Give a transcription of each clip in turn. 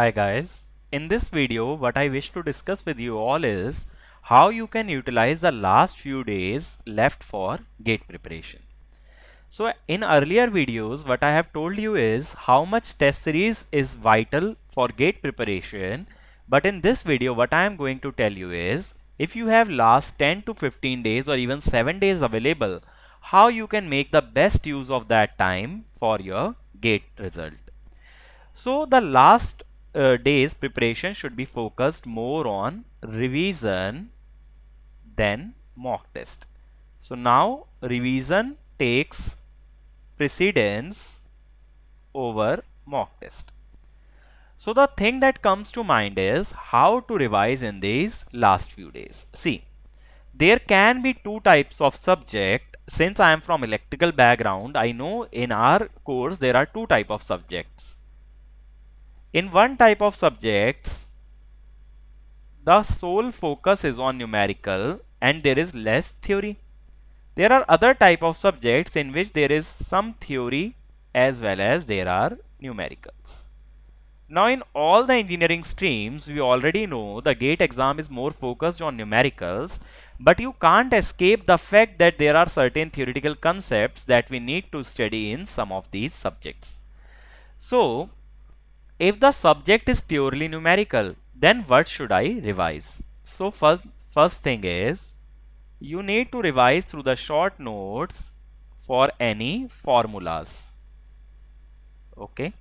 Hi guys, in this video what I wish to discuss with you all is how you can utilize the last few days left for gate preparation. So in earlier videos what I have told you is how much test series is vital for gate preparation but in this video what I am going to tell you is if you have last 10 to 15 days or even 7 days available how you can make the best use of that time for your gate result. So the last uh, days preparation should be focused more on revision than mock test. So now revision takes precedence over mock test. So the thing that comes to mind is how to revise in these last few days. See, there can be two types of subject. Since I am from electrical background, I know in our course there are two type of subjects in one type of subjects, the sole focus is on numerical and there is less theory. There are other type of subjects in which there is some theory as well as there are numericals. Now in all the engineering streams, we already know the GATE exam is more focused on numericals, but you can't escape the fact that there are certain theoretical concepts that we need to study in some of these subjects. So if the subject is purely numerical, then what should I revise? So first, first thing is, you need to revise through the short notes for any formulas. Okay.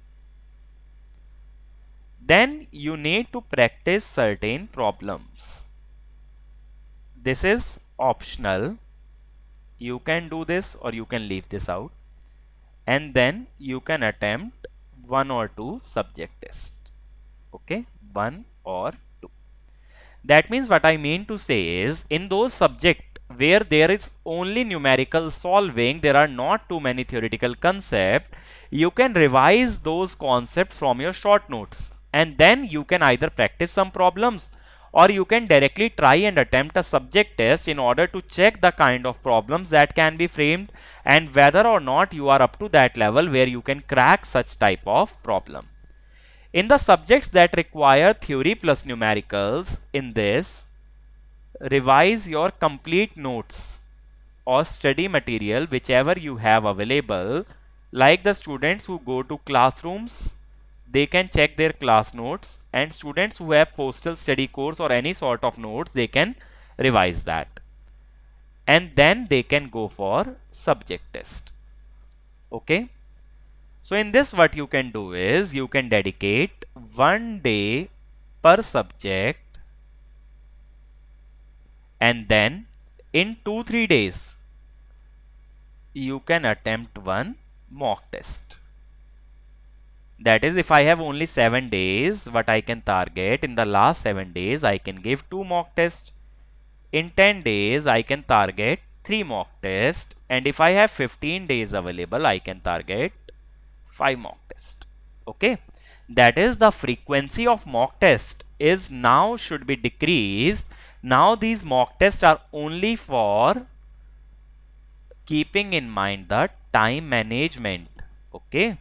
Then you need to practice certain problems. This is optional. You can do this or you can leave this out. And then you can attempt one or two subject test okay? One or two. That means what I mean to say is in those subject where there is only numerical solving there are not too many theoretical concept you can revise those concepts from your short notes. And then you can either practice some problems or you can directly try and attempt a subject test in order to check the kind of problems that can be framed and whether or not you are up to that level where you can crack such type of problem. In the subjects that require theory plus numericals, in this, revise your complete notes or study material whichever you have available like the students who go to classrooms they can check their class notes and students who have postal study course or any sort of notes they can revise that. And then they can go for subject test. Okay? So in this what you can do is you can dedicate one day per subject and then in 2-3 days you can attempt one mock test that is if I have only 7 days what I can target in the last 7 days I can give 2 mock tests. In 10 days I can target 3 mock tests and if I have 15 days available I can target 5 mock tests. Okay. That is the frequency of mock test is now should be decreased. Now these mock tests are only for keeping in mind the time management. Okay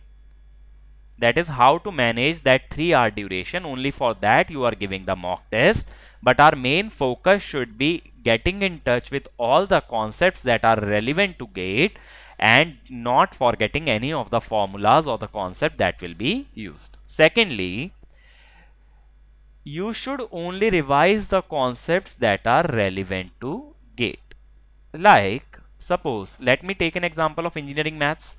that is how to manage that 3 hour duration. Only for that you are giving the mock test. But our main focus should be getting in touch with all the concepts that are relevant to gate and not forgetting any of the formulas or the concept that will be used. Secondly you should only revise the concepts that are relevant to gate. Like suppose let me take an example of engineering maths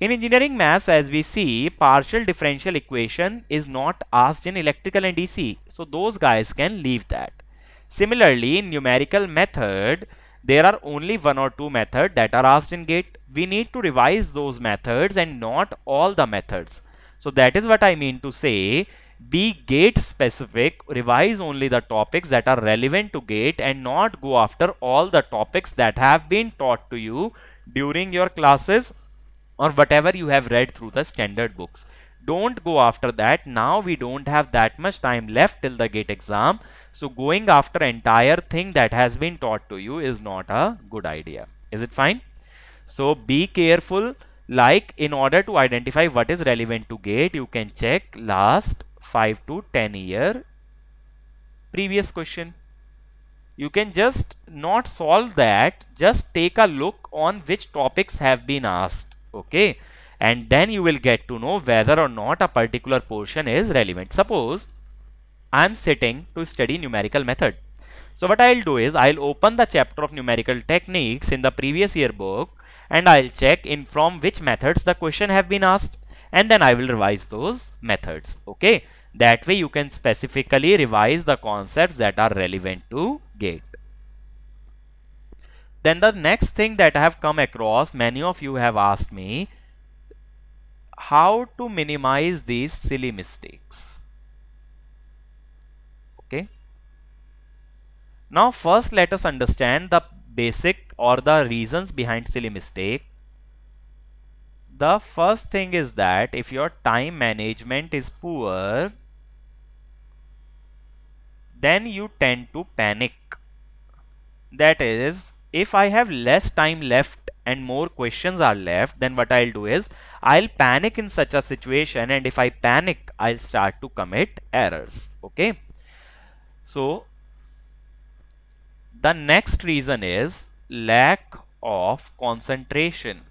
in engineering maths, as we see, partial differential equation is not asked in electrical and DC. So those guys can leave that. Similarly, in numerical method, there are only one or two methods that are asked in GATE. We need to revise those methods and not all the methods. So that is what I mean to say. Be GATE specific, revise only the topics that are relevant to GATE and not go after all the topics that have been taught to you during your classes or whatever you have read through the standard books. Don't go after that. Now we don't have that much time left till the gate exam. So going after entire thing that has been taught to you is not a good idea. Is it fine? So be careful like in order to identify what is relevant to gate you can check last 5 to 10 year previous question you can just not solve that just take a look on which topics have been asked okay. And then you will get to know whether or not a particular portion is relevant. Suppose I'm sitting to study numerical method. So what I'll do is I'll open the chapter of numerical techniques in the previous year book and I'll check in from which methods the question have been asked and then I will revise those methods. Okay. That way you can specifically revise the concepts that are relevant to GATE. Then the next thing that I have come across, many of you have asked me, how to minimize these silly mistakes. Okay. Now first let us understand the basic or the reasons behind silly mistake. The first thing is that if your time management is poor, then you tend to panic. That is, if I have less time left and more questions are left, then what I'll do is, I'll panic in such a situation and if I panic, I'll start to commit errors. Okay. So, the next reason is lack of concentration.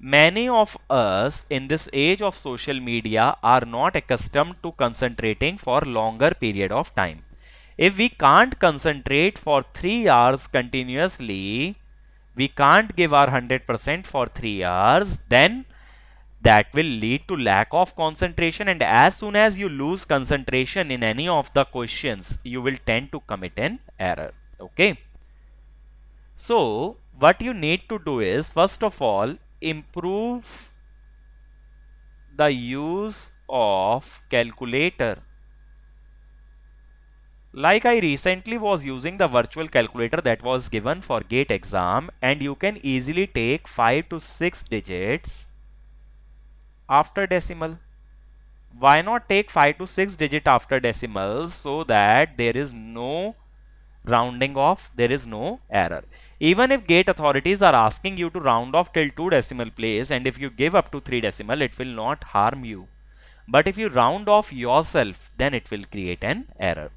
Many of us in this age of social media are not accustomed to concentrating for longer period of time. If we can't concentrate for 3 hours continuously, we can't give our 100% for 3 hours, then that will lead to lack of concentration and as soon as you lose concentration in any of the questions, you will tend to commit an error. Okay. So, what you need to do is, first of all, improve the use of calculator like I recently was using the virtual calculator that was given for GATE exam and you can easily take 5 to 6 digits after decimal. Why not take 5 to 6 digit after decimal so that there is no rounding off, there is no error. Even if gate authorities are asking you to round off till 2 decimal place and if you give up to 3 decimal, it will not harm you. But if you round off yourself, then it will create an error.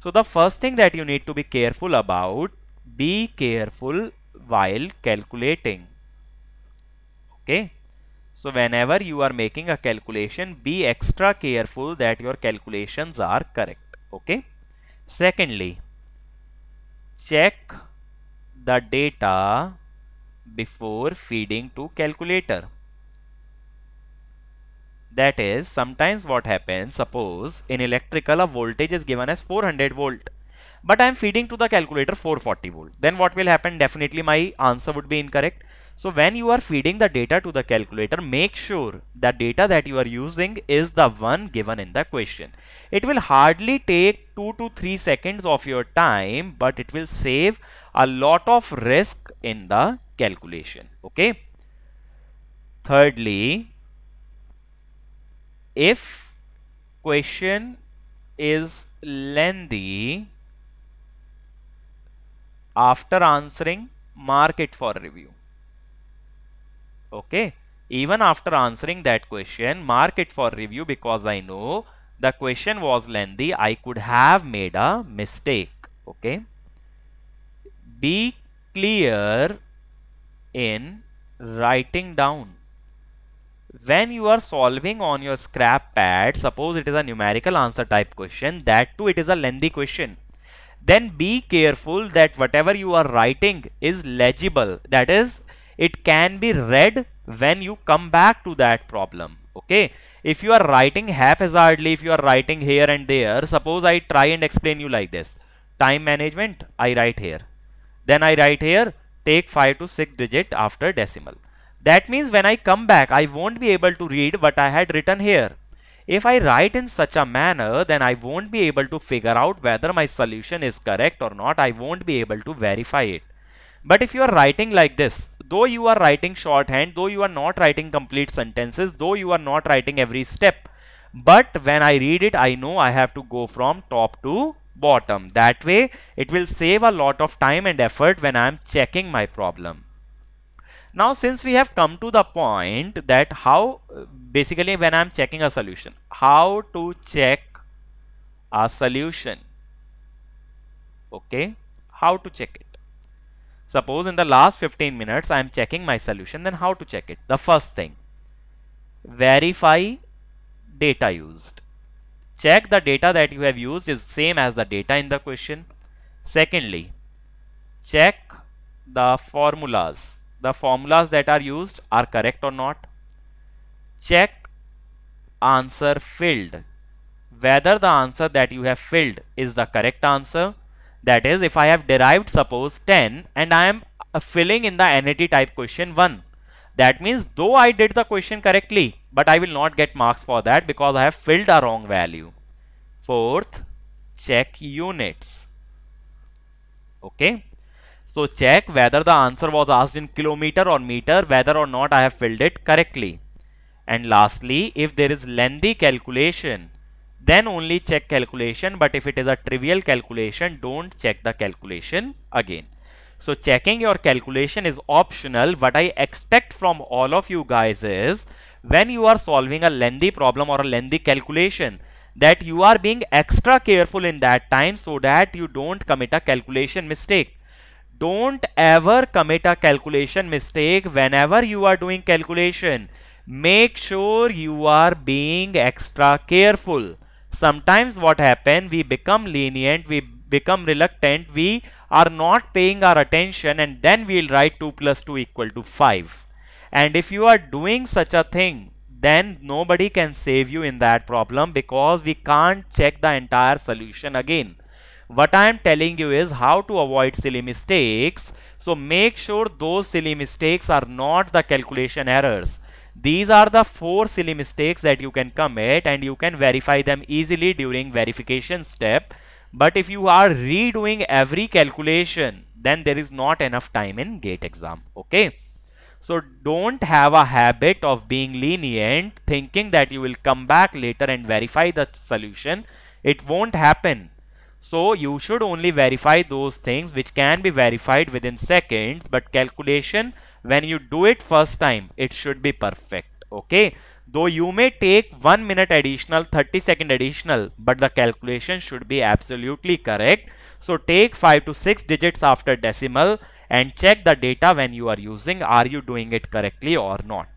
So the first thing that you need to be careful about, be careful while calculating. Okay. So whenever you are making a calculation, be extra careful that your calculations are correct. Okay. Secondly, check the data before feeding to calculator. That is, sometimes what happens, suppose in electrical a voltage is given as 400 volt, but I am feeding to the calculator 440 volt. Then what will happen? Definitely my answer would be incorrect. So when you are feeding the data to the calculator, make sure the data that you are using is the one given in the question. It will hardly take 2 to 3 seconds of your time, but it will save a lot of risk in the calculation. Okay. Thirdly, if question is lengthy after answering mark it for review. Okay? Even after answering that question mark it for review because I know the question was lengthy. I could have made a mistake. Okay? Be clear in writing down when you are solving on your scrap pad, suppose it is a numerical answer type question, that too it is a lengthy question, then be careful that whatever you are writing is legible. That is, it can be read when you come back to that problem. Okay. If you are writing haphazardly, if you are writing here and there, suppose I try and explain you like this. Time management, I write here. Then I write here, take 5 to 6 digit after decimal. That means when I come back, I won't be able to read what I had written here. If I write in such a manner, then I won't be able to figure out whether my solution is correct or not. I won't be able to verify it. But if you are writing like this, though you are writing shorthand, though you are not writing complete sentences, though you are not writing every step, but when I read it, I know I have to go from top to bottom. That way, it will save a lot of time and effort when I am checking my problem. Now since we have come to the point that how basically when I'm checking a solution, how to check a solution. Okay, how to check it? Suppose in the last 15 minutes I am checking my solution, then how to check it? The first thing, verify data used. Check the data that you have used is same as the data in the question. Secondly, check the formulas. The formulas that are used are correct or not. Check answer filled. Whether the answer that you have filled is the correct answer. That is, if I have derived suppose 10 and I am uh, filling in the NAT type question 1. That means though I did the question correctly, but I will not get marks for that because I have filled a wrong value. Fourth, check units. Okay. So check whether the answer was asked in kilometer or meter, whether or not I have filled it correctly. And lastly, if there is lengthy calculation, then only check calculation. But if it is a trivial calculation, don't check the calculation again. So checking your calculation is optional. What I expect from all of you guys is when you are solving a lengthy problem or a lengthy calculation that you are being extra careful in that time so that you don't commit a calculation mistake. Don't ever commit a calculation mistake whenever you are doing calculation. Make sure you are being extra careful. Sometimes what happen, we become lenient, we become reluctant, we are not paying our attention and then we'll write 2 plus 2 equal to 5. And if you are doing such a thing, then nobody can save you in that problem because we can't check the entire solution again. What I am telling you is how to avoid silly mistakes. So make sure those silly mistakes are not the calculation errors. These are the four silly mistakes that you can commit and you can verify them easily during verification step. But if you are redoing every calculation, then there is not enough time in gate exam. Okay. So don't have a habit of being lenient thinking that you will come back later and verify the solution. It won't happen. So you should only verify those things which can be verified within seconds but calculation when you do it first time it should be perfect. Okay. Though you may take 1 minute additional 30 second additional but the calculation should be absolutely correct. So take 5 to 6 digits after decimal and check the data when you are using are you doing it correctly or not.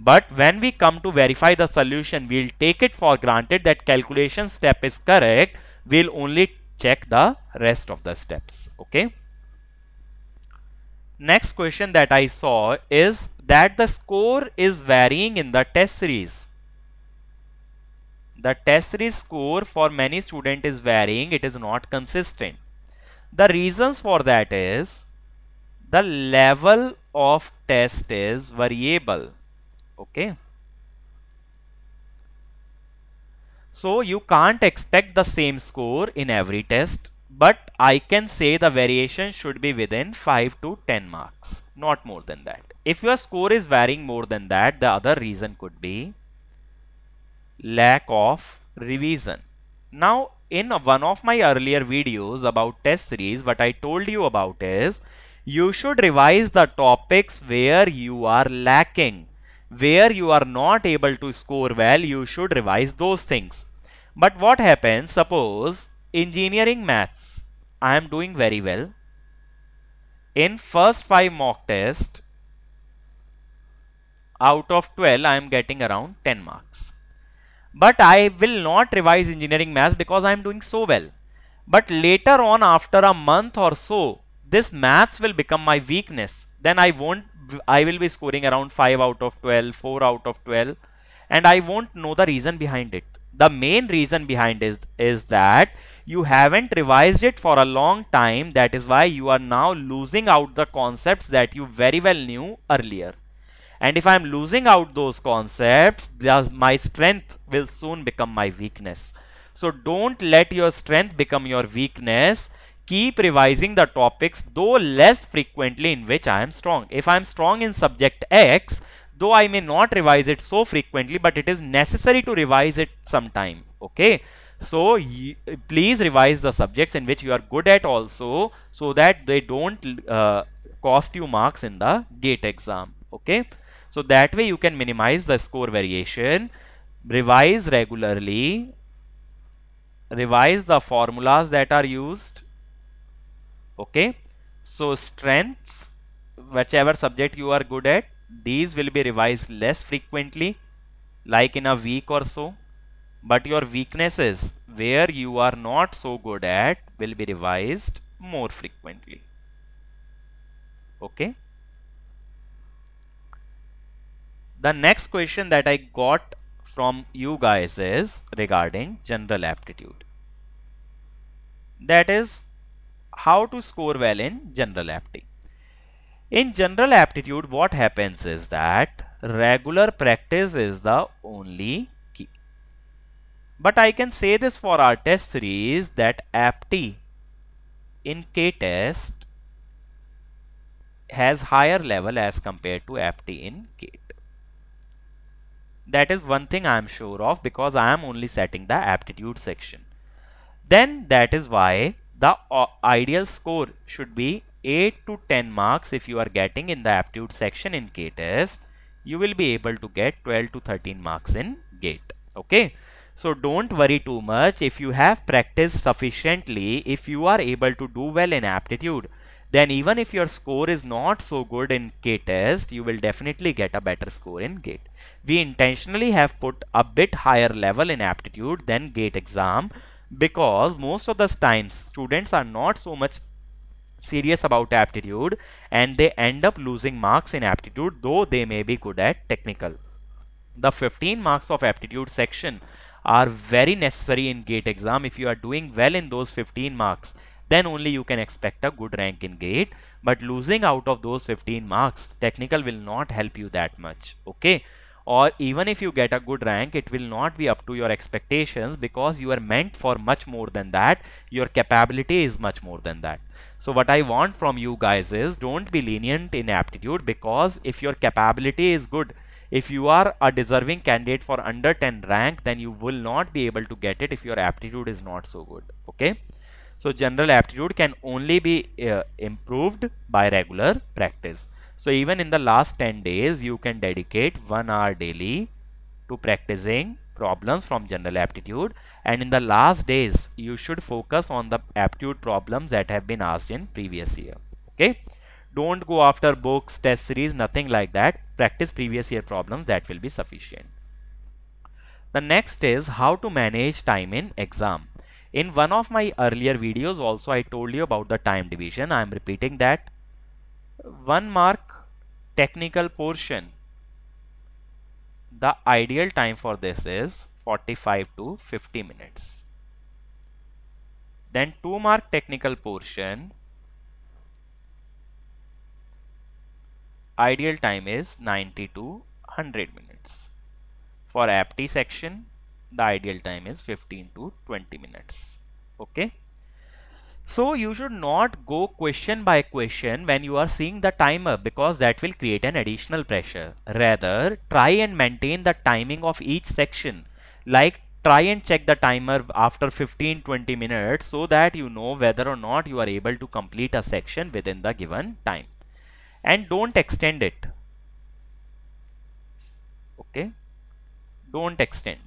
But when we come to verify the solution, we'll take it for granted that calculation step is correct. We'll only check the rest of the steps. Okay. Next question that I saw is that the score is varying in the test series. The test series score for many student is varying. It is not consistent. The reasons for that is the level of test is variable okay so you can't expect the same score in every test but I can say the variation should be within 5 to 10 marks not more than that if your score is varying more than that the other reason could be lack of revision now in one of my earlier videos about test series what I told you about is you should revise the topics where you are lacking. Where you are not able to score well, you should revise those things. But what happens, suppose engineering maths, I am doing very well. In first 5 mock test, out of 12, I am getting around 10 marks. But I will not revise engineering maths because I am doing so well. But later on, after a month or so, this maths will become my weakness then I won't I will be scoring around 5 out of 12 4 out of 12 and I won't know the reason behind it. The main reason behind is is that you haven't revised it for a long time. That is why you are now losing out the concepts that you very well knew earlier. And if I'm losing out those concepts my strength will soon become my weakness. So don't let your strength become your weakness keep revising the topics though less frequently in which I am strong. If I am strong in subject X, though I may not revise it so frequently, but it is necessary to revise it sometime. Okay. So please revise the subjects in which you are good at also so that they don't uh, cost you marks in the gate exam. Okay. So that way you can minimize the score variation, revise regularly revise the formulas that are used okay? So strengths whichever subject you are good at these will be revised less frequently like in a week or so. But your weaknesses where you are not so good at will be revised more frequently. Okay? The next question that I got from you guys is regarding general aptitude. That is how to score well in general aptitude in general aptitude what happens is that regular practice is the only key but I can say this for our test series that apti in k-test has higher level as compared to apti in GATE. That is one thing I am sure of because I am only setting the aptitude section. Then that is why the uh, ideal score should be 8 to 10 marks if you are getting in the aptitude section in K-test. You will be able to get 12 to 13 marks in GATE. Okay. So don't worry too much if you have practiced sufficiently, if you are able to do well in aptitude, then even if your score is not so good in K-test, you will definitely get a better score in GATE. We intentionally have put a bit higher level in aptitude than GATE exam because most of the times students are not so much serious about aptitude and they end up losing marks in aptitude though they may be good at technical. The 15 marks of aptitude section are very necessary in GATE exam. If you are doing well in those 15 marks, then only you can expect a good rank in GATE. But losing out of those 15 marks, technical will not help you that much. Okay. Or even if you get a good rank, it will not be up to your expectations because you are meant for much more than that. Your capability is much more than that. So what I want from you guys is don't be lenient in aptitude because if your capability is good, if you are a deserving candidate for under 10 rank then you will not be able to get it if your aptitude is not so good okay so general aptitude can only be uh, improved by regular practice so even in the last 10 days you can dedicate one hour daily to practicing problems from general aptitude and in the last days you should focus on the aptitude problems that have been asked in previous year okay don't go after books, test series, nothing like that. Practice previous year problems, that will be sufficient. The next is how to manage time in exam. In one of my earlier videos also I told you about the time division. I am repeating that. One mark technical portion. The ideal time for this is 45 to 50 minutes. Then 2 mark technical portion ideal time is 90 to 100 minutes. For APTI section, the ideal time is 15 to 20 minutes. Okay. So you should not go question by question when you are seeing the timer because that will create an additional pressure. Rather, try and maintain the timing of each section. Like try and check the timer after 15-20 minutes so that you know whether or not you are able to complete a section within the given time and don't extend it okay don't extend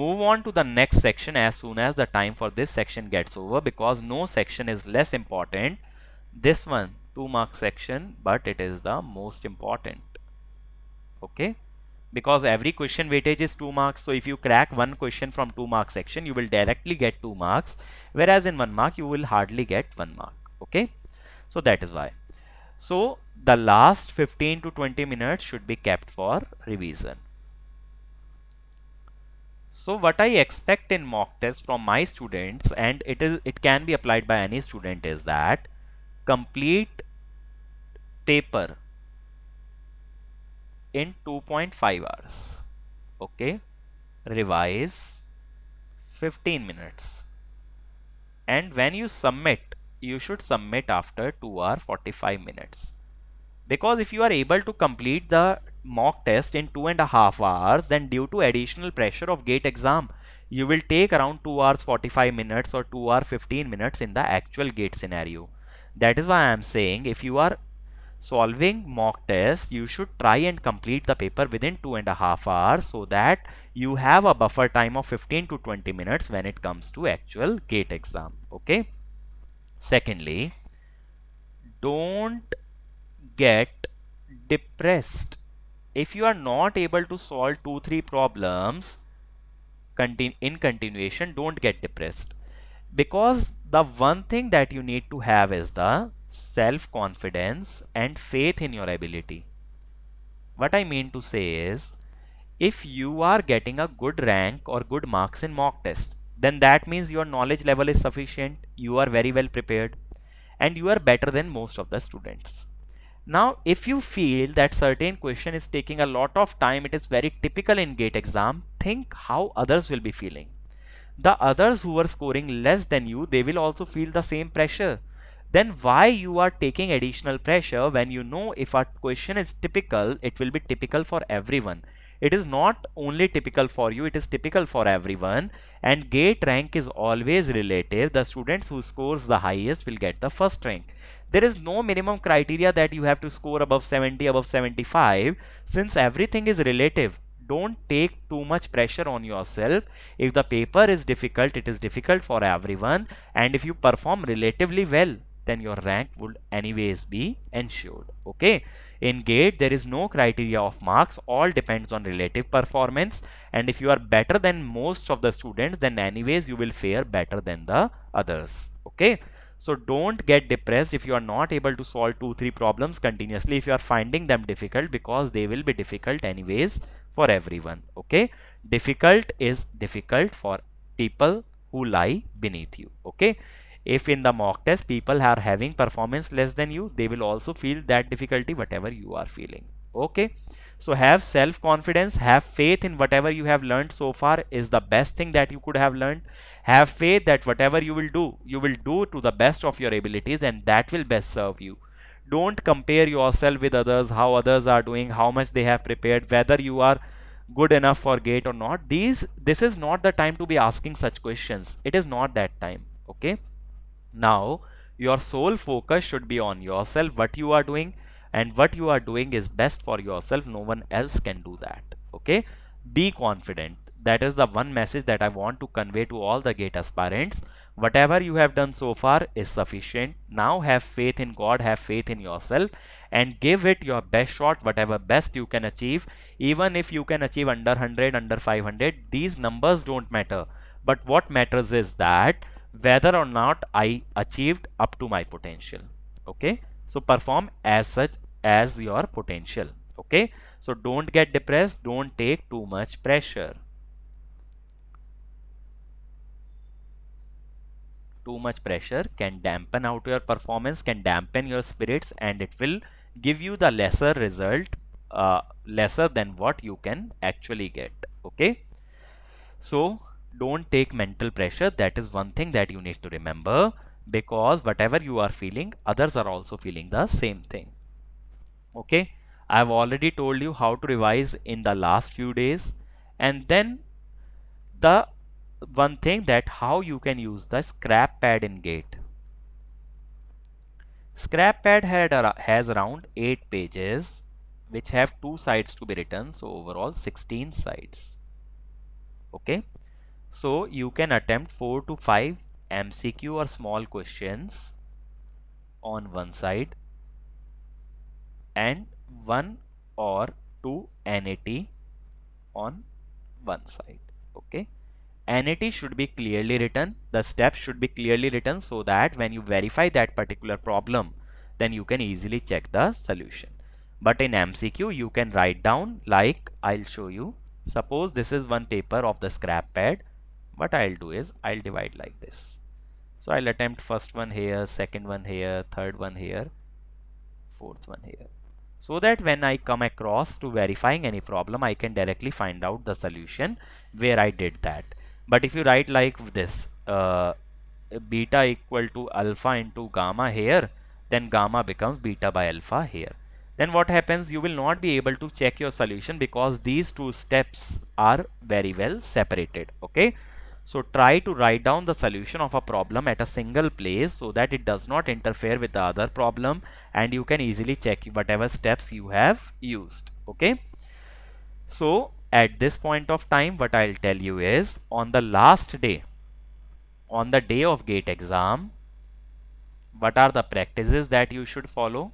move on to the next section as soon as the time for this section gets over because no section is less important. This one two mark section but it is the most important. Okay? Because every question weightage is 2 marks so if you crack one question from 2 mark section you will directly get 2 marks whereas in 1 mark you will hardly get 1 mark. Okay? So that is why. So the last 15 to 20 minutes should be kept for revision. So what I expect in mock test from my students and it is it can be applied by any student is that complete paper in 2.5 hours okay? Revise 15 minutes. And when you submit you should submit after 2 hour 45 minutes because if you are able to complete the mock test in two and a half hours then due to additional pressure of gate exam you will take around 2 hours 45 minutes or 2 hour 15 minutes in the actual gate scenario that is why I am saying if you are solving mock test, you should try and complete the paper within two and a half hours so that you have a buffer time of 15 to 20 minutes when it comes to actual gate exam. Okay. Secondly, don't get depressed. If you are not able to solve two, three problems continue in continuation, don't get depressed. Because the one thing that you need to have is the self-confidence and faith in your ability. What I mean to say is, if you are getting a good rank or good marks in mock test, then that means your knowledge level is sufficient, you are very well prepared, and you are better than most of the students. Now, if you feel that certain question is taking a lot of time, it is very typical in GATE exam, think how others will be feeling. The others who are scoring less than you, they will also feel the same pressure. Then why you are taking additional pressure when you know if a question is typical it will be typical for everyone. It is not only typical for you it is typical for everyone. And gate rank is always relative the students who scores the highest will get the first rank there is no minimum criteria that you have to score above 70 above 75 since everything is relative don't take too much pressure on yourself. If the paper is difficult it is difficult for everyone. And if you perform relatively well then your rank would anyways be ensured okay? In gate there is no criteria of marks. All depends on relative performance. And if you are better than most of the students then anyways you will fare better than the others okay so don't get depressed if you are not able to solve two three problems continuously if you are finding them difficult because they will be difficult anyways for everyone okay? Difficult is difficult for people who lie beneath you okay? If in the mock test people are having performance less than you they will also feel that difficulty whatever you are feeling okay so have self confidence have faith in whatever you have learned so far is the best thing that you could have learned. Have faith that whatever you will do you will do to the best of your abilities and that will best serve you. Don't compare yourself with others how others are doing how much they have prepared whether you are good enough for gate or not. These this is not the time to be asking such questions. It is not that time okay? Now, your sole focus should be on yourself, what you are doing and what you are doing is best for yourself. No one else can do that. Okay. Be confident. That is the one message that I want to convey to all the gate aspirants. Whatever you have done so far is sufficient. Now have faith in God, have faith in yourself and give it your best shot, whatever best you can achieve. Even if you can achieve under 100, under 500, these numbers don't matter. But what matters is that whether or not I achieved up to my potential okay so perform as such as your potential. Okay? So don't get depressed. Don't take too much pressure. Too much pressure can dampen out your performance can dampen your spirits and it will give you the lesser result uh, lesser than what you can actually get. Okay? So don't take mental pressure. That is one thing that you need to remember because whatever you are feeling others are also feeling the same thing. Okay? I've already told you how to revise in the last few days. And then the one thing that how you can use the scrap pad in gate. Scrap pad had has around 8 pages which have two sides to be written. So overall 16 sides. Okay? So you can attempt 4 to 5 MCQ or small questions on one side and one or two NAT on one side. Okay. NAT should be clearly written. The steps should be clearly written so that when you verify that particular problem, then you can easily check the solution. But in MCQ, you can write down like I'll show you. Suppose this is one paper of the scrap pad what I'll do is I'll divide like this so I'll attempt first one here second one here third one here fourth one here. So that when I come across to verifying any problem I can directly find out the solution where I did that. But if you write like this uh, beta equal to alpha into gamma here then gamma becomes beta by alpha here. Then what happens? You will not be able to check your solution because these two steps are very well separated okay So try to write down the solution of a problem at a single place so that it does not interfere with the other problem and you can easily check whatever steps you have used. Okay. So at this point of time what I'll tell you is on the last day on the day of gate exam what are the practices that you should follow?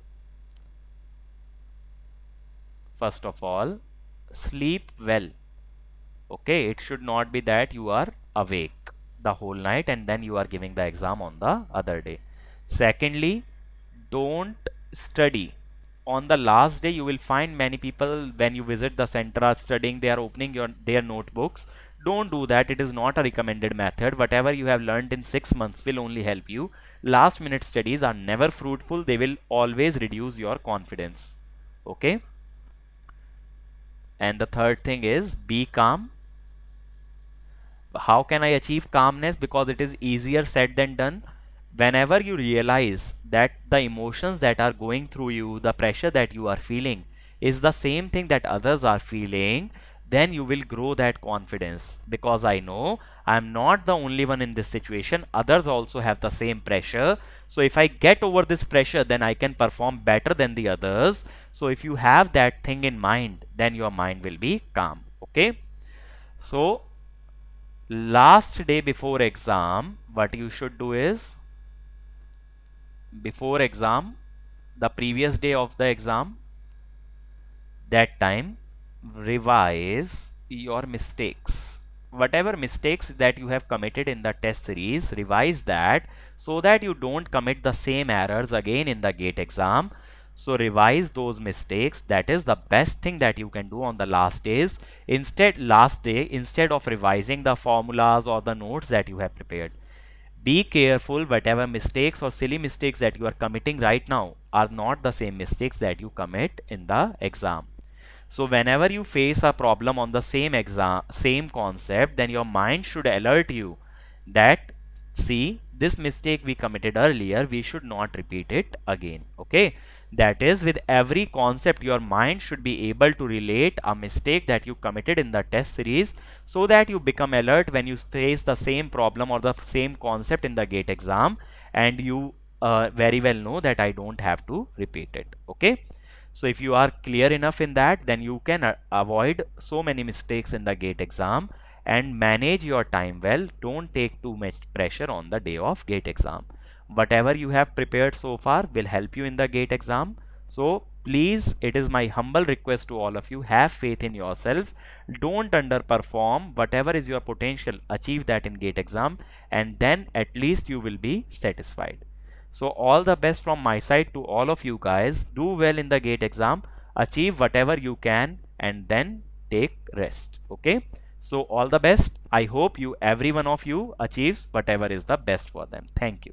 First of all sleep well okay it should not be that you are awake the whole night and then you are giving the exam on the other day. Secondly don't study. On the last day you will find many people when you visit the center are studying they are opening your their notebooks. Don't do that. It is not a recommended method. Whatever you have learned in six months will only help you. Last minute studies are never fruitful. They will always reduce your confidence. Okay? And the third thing is be calm how can I achieve calmness? Because it is easier said than done. Whenever you realize that the emotions that are going through you the pressure that you are feeling is the same thing that others are feeling then you will grow that confidence. Because I know I'm not the only one in this situation. Others also have the same pressure. So if I get over this pressure then I can perform better than the others. So if you have that thing in mind then your mind will be calm. Okay? So last day before exam what you should do is before exam the previous day of the exam that time revise your mistakes. Whatever mistakes that you have committed in the test series revise that so that you don't commit the same errors again in the gate exam so revise those mistakes that is the best thing that you can do on the last days instead last day instead of revising the formulas or the notes that you have prepared be careful whatever mistakes or silly mistakes that you are committing right now are not the same mistakes that you commit in the exam so whenever you face a problem on the same exam, same concept, then your mind should alert you that see this mistake we committed earlier, we should not repeat it again. Okay. That is with every concept your mind should be able to relate a mistake that you committed in the test series so that you become alert when you face the same problem or the same concept in the gate exam and you uh, very well know that I don't have to repeat it. Okay. So if you are clear enough in that, then you can uh, avoid so many mistakes in the GATE exam and manage your time well. Don't take too much pressure on the day of GATE exam. Whatever you have prepared so far will help you in the GATE exam. So please, it is my humble request to all of you, have faith in yourself. Don't underperform. Whatever is your potential, achieve that in GATE exam and then at least you will be satisfied. So all the best from my side to all of you guys. Do well in the GATE exam. Achieve whatever you can and then take rest. Okay. So all the best. I hope you every one of you achieves whatever is the best for them. Thank you.